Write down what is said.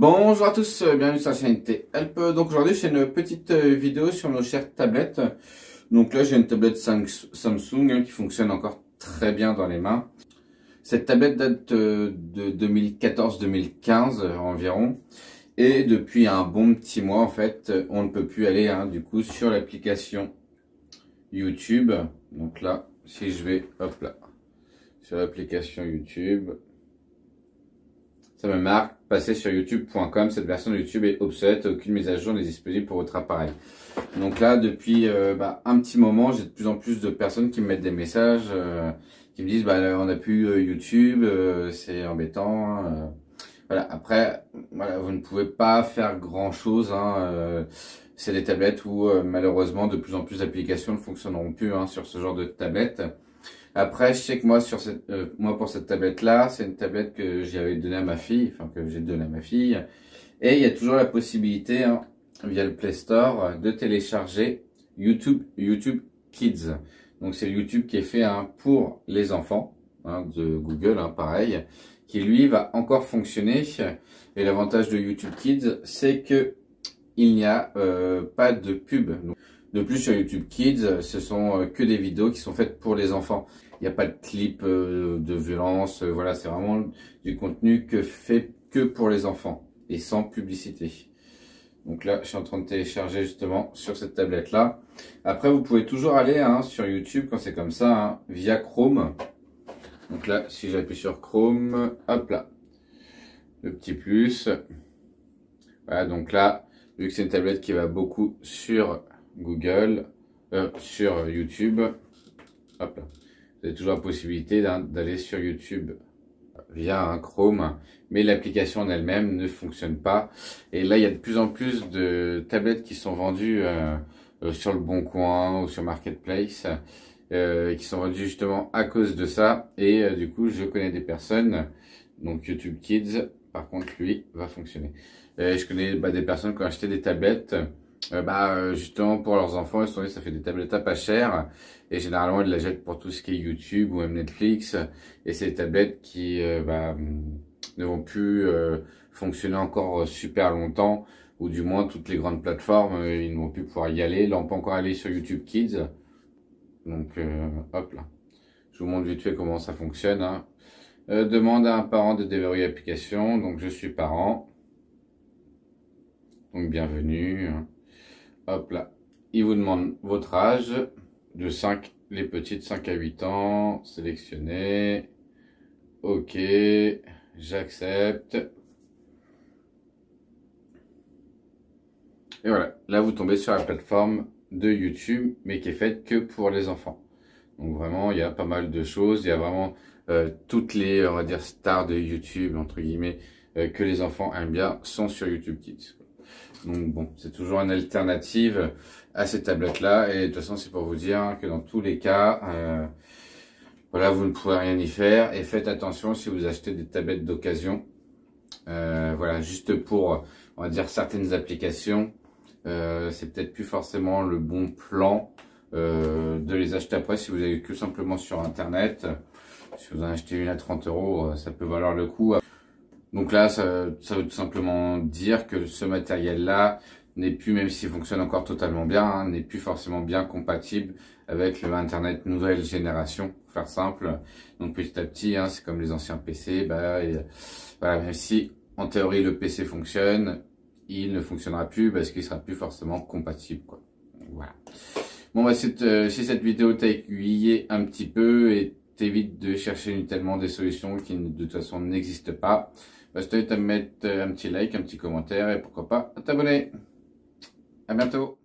Bonjour à tous, euh, bienvenue sur la chaîne Help. Donc aujourd'hui j'ai une petite euh, vidéo sur nos chères tablettes. Donc là j'ai une tablette Samsung hein, qui fonctionne encore très bien dans les mains. Cette tablette date euh, de 2014-2015 environ. Et depuis un bon petit mois en fait, on ne peut plus aller hein, du coup sur l'application YouTube. Donc là, si je vais, hop là, sur l'application YouTube, ça me marque, passez sur youtube.com, cette version de YouTube est obsolète, aucune mise à jour n'est disponible pour votre appareil. Donc là, depuis euh, bah, un petit moment, j'ai de plus en plus de personnes qui me mettent des messages, euh, qui me disent, bah, on n'a plus euh, YouTube, c'est embêtant. voilà. Après, voilà, vous ne pouvez pas faire grand chose. Hein, c'est des tablettes où malheureusement de plus en plus d'applications ne fonctionneront plus hein, sur ce genre de tablette. Après, je sais que moi, sur cette, euh, moi pour cette tablette-là, c'est une tablette que j'avais donnée à ma fille, enfin que j'ai donnée à ma fille. Et il y a toujours la possibilité, hein, via le Play Store, de télécharger YouTube, YouTube Kids. Donc c'est YouTube qui est fait hein, pour les enfants, hein, de Google, hein, pareil, qui lui va encore fonctionner. Et l'avantage de YouTube Kids, c'est que il n'y a euh, pas de pub. De plus, sur YouTube Kids, ce sont euh, que des vidéos qui sont faites pour les enfants. Il n'y a pas de clip euh, de violence. Euh, voilà, c'est vraiment du contenu que fait que pour les enfants et sans publicité. Donc là, je suis en train de télécharger justement sur cette tablette-là. Après, vous pouvez toujours aller hein, sur YouTube quand c'est comme ça, hein, via Chrome. Donc là, si j'appuie sur Chrome, hop là, le petit plus. Voilà, donc là, vu que c'est une tablette qui va beaucoup sur Google, euh, sur YouTube. Hop là. Vous avez toujours la possibilité d'aller sur YouTube via un Chrome, mais l'application en elle-même ne fonctionne pas. Et là, il y a de plus en plus de tablettes qui sont vendues euh, euh, sur le Bon Coin ou sur Marketplace, qui sont vendues justement à cause de ça. Et du coup, je connais des personnes, donc YouTube Kids, par contre, lui, va fonctionner. je connais bah, des personnes qui ont acheté des tablettes euh, bah, euh, justement pour leurs enfants, ils sont dit, ça fait des tablettes à pas cher et généralement ils la jettent pour tout ce qui est YouTube ou même Netflix et c'est des tablettes qui euh, bah, ne vont plus fonctionner encore super longtemps ou du moins toutes les grandes plateformes ils ne vont plus pouvoir y aller. Là on peut encore aller sur YouTube Kids donc hop là, je vous montre vite fait comment ça fonctionne. Hein. demande à un parent de déverrouiller l'application donc je suis parent donc bienvenue. Hop là. Il vous demande votre âge de 5, les petites 5 à 8 ans. Sélectionnez. OK. J'accepte. Et voilà. Là, vous tombez sur la plateforme de YouTube, mais qui est faite que pour les enfants. Donc vraiment, il y a pas mal de choses. Il y a vraiment euh, toutes les, on va dire, stars de YouTube, entre guillemets, euh, que les enfants aiment bien, sont sur YouTube Kids. Donc bon, c'est toujours une alternative à ces tablettes-là. Et de toute façon, c'est pour vous dire que dans tous les cas, euh, voilà, vous ne pouvez rien y faire. Et faites attention si vous achetez des tablettes d'occasion. Euh, voilà, juste pour, on va dire, certaines applications, euh, c'est peut-être plus forcément le bon plan de les acheter après si vous avez que simplement sur Internet. Si vous en achetez une à 30 euros, ça peut valoir le coup. Donc là, ça, veut tout simplement dire que ce matériel-là n'est plus, même s'il fonctionne encore totalement bien, hein, n'est plus forcément bien compatible avec le Internet nouvelle génération, pour faire simple. Donc petit à petit, hein, c'est comme les anciens PC, bah, voilà, même si en théorie le PC fonctionne, il ne fonctionnera plus parce qu'il sera plus forcément compatible. Voilà. Bon, bah, euh, si cette vidéo t'a aiguillé un petit peu et t'évite de chercher tellement des solutions qui de toute façon n'existent pas, bah, je t'invite à mettre un petit like, un petit commentaire et pourquoi pas à t'abonner. À bientôt